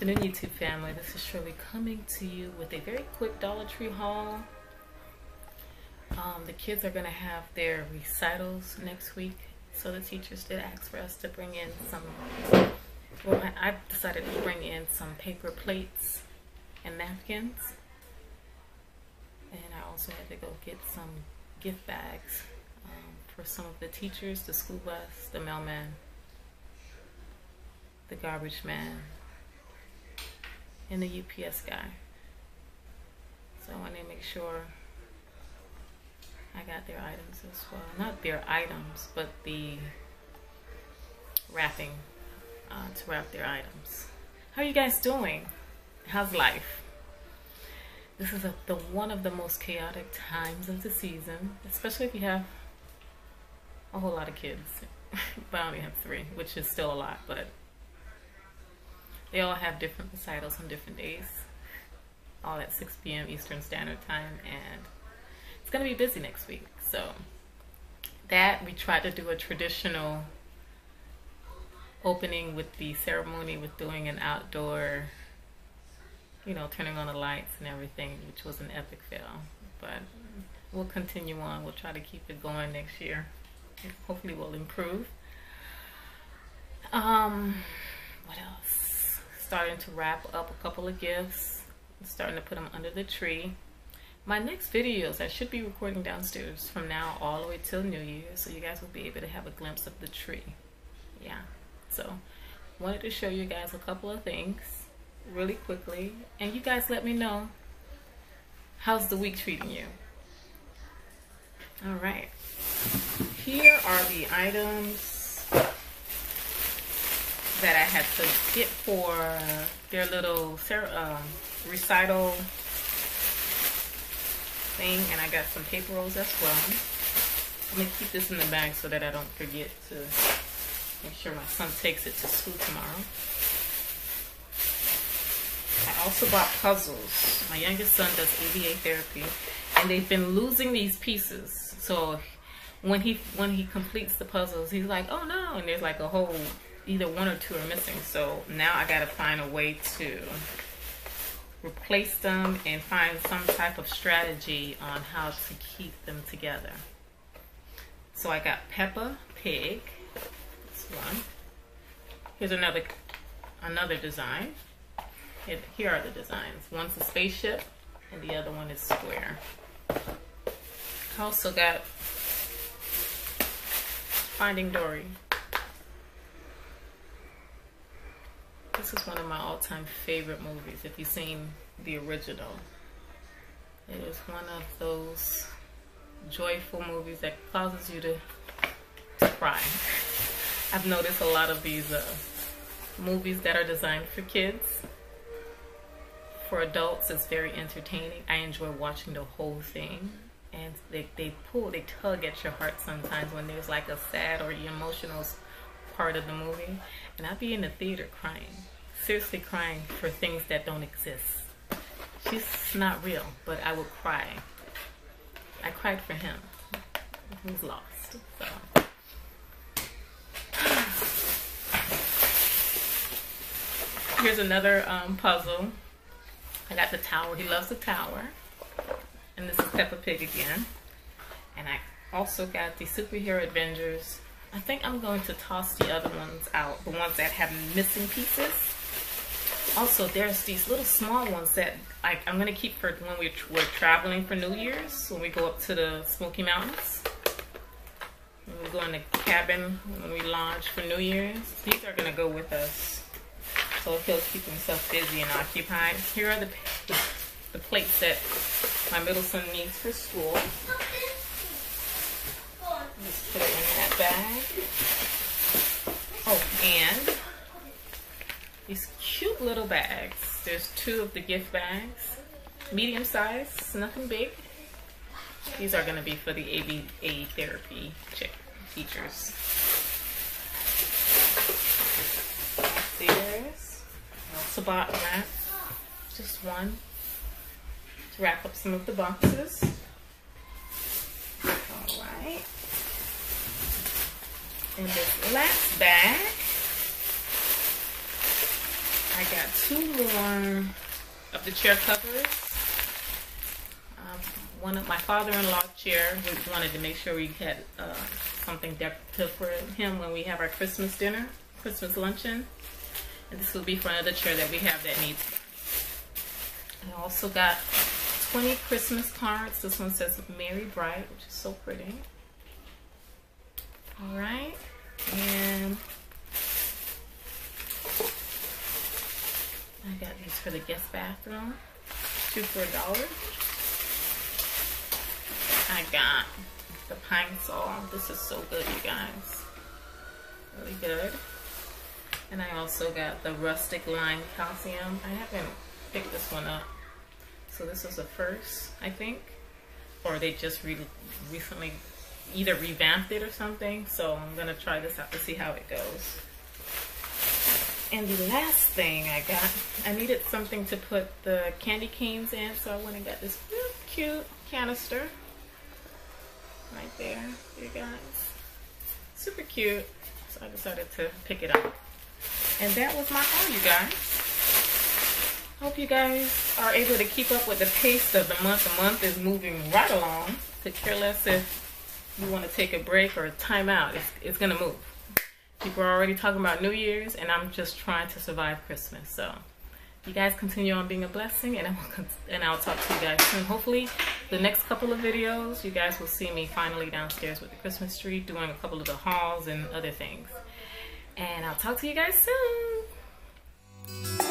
afternoon, YouTube family. This is Sherly coming to you with a very quick Dollar Tree haul. Um, the kids are going to have their recitals next week, so the teachers did ask for us to bring in some. Well, I, I decided to bring in some paper plates and napkins, and I also had to go get some gift bags um, for some of the teachers, the school bus, the mailman, the garbage man, and the UPS guy. So I want to make sure I got their items as well. Not their items, but the wrapping uh, to wrap their items. How are you guys doing? How's life? This is a, the one of the most chaotic times of the season, especially if you have a whole lot of kids. but I only have three, which is still a lot, but they all have different recitals on different days, all at 6 p.m. Eastern Standard Time, and it's going to be busy next week. So that we tried to do a traditional opening with the ceremony with doing an outdoor, you know, turning on the lights and everything, which was an epic fail. But we'll continue on. We'll try to keep it going next year. Hopefully we'll improve. Um, what else? Starting to wrap up a couple of gifts. I'm starting to put them under the tree. My next videos, I should be recording downstairs from now all the way till New Year, so you guys will be able to have a glimpse of the tree. Yeah, so wanted to show you guys a couple of things really quickly, and you guys let me know how's the week treating you. All right, here are the items that I had to get for their little um, recital thing, and I got some paper rolls as well. I'm gonna keep this in the bag so that I don't forget to make sure my son takes it to school tomorrow. I also bought puzzles. My youngest son does ABA therapy, and they've been losing these pieces. So when he when he completes the puzzles, he's like, "Oh no!" And there's like a whole either one or two are missing. So now I got to find a way to replace them and find some type of strategy on how to keep them together. So I got Peppa Pig. This one. Here's another another design. Here are the designs. One's a spaceship and the other one is square. I also got Finding Dory. This is one of my all-time favorite movies. If you've seen the original, it is one of those joyful movies that causes you to, cry. I've noticed a lot of these uh, movies that are designed for kids. For adults, it's very entertaining. I enjoy watching the whole thing. And they, they pull, they tug at your heart sometimes when there's like a sad or emotional part of the movie. And I'd be in the theater crying, seriously crying for things that don't exist. She's not real, but I would cry. I cried for him. He was lost. So. Here's another um, puzzle. I got the tower. He loves the tower. And this is Peppa Pig again. And I also got the Superhero Avengers I think I'm going to toss the other ones out, the ones that have missing pieces. Also, there's these little small ones that I, I'm going to keep for when we're, we're traveling for New Year's, when we go up to the Smoky Mountains. When we go in the cabin, when we lodge for New Year's. These are going to go with us. So he'll keep himself busy and occupied. Here are the, the, the plates that my middle son needs for school. Just put it in that bag. Oh, and these cute little bags. There's two of the gift bags. Medium size, nothing big. These are to be for the ABA therapy teachers. There's bought wrap, just one, to wrap up some of the boxes. In this last bag, I got two more of the chair covers. Um, one of my father-in-law chair. We wanted to make sure we had uh, something decorative for him when we have our Christmas dinner, Christmas luncheon. And this will be for another chair that we have that needs. I also got 20 Christmas cards. This one says Merry Bright, which is so pretty. All right, and I got these for the guest bathroom, two for a dollar. I got the Pine-Sol. This is so good, you guys. Really good. And I also got the Rustic Lime Calcium. I haven't picked this one up. So this was the first, I think. Or they just re recently either revamped it or something. So I'm to try this out to see how it goes. And the last thing I got, I needed something to put the candy canes in, so I went and got this real cute canister. Right there, you guys. Super cute. So I decided to pick it up. And that was my haul, you guys. Hope you guys are able to keep up with the pace of the month. The month is moving right along. Could care less if you want to take a break or a timeout. It's, it's going to move. People are already talking about New Year's, and I'm just trying to survive Christmas. So, you guys continue on being a blessing, and, and I'll talk to you guys soon. Hopefully, the next couple of videos, you guys will see me finally downstairs with the Christmas tree, doing a couple of the hauls and other things. And I'll talk to you guys soon.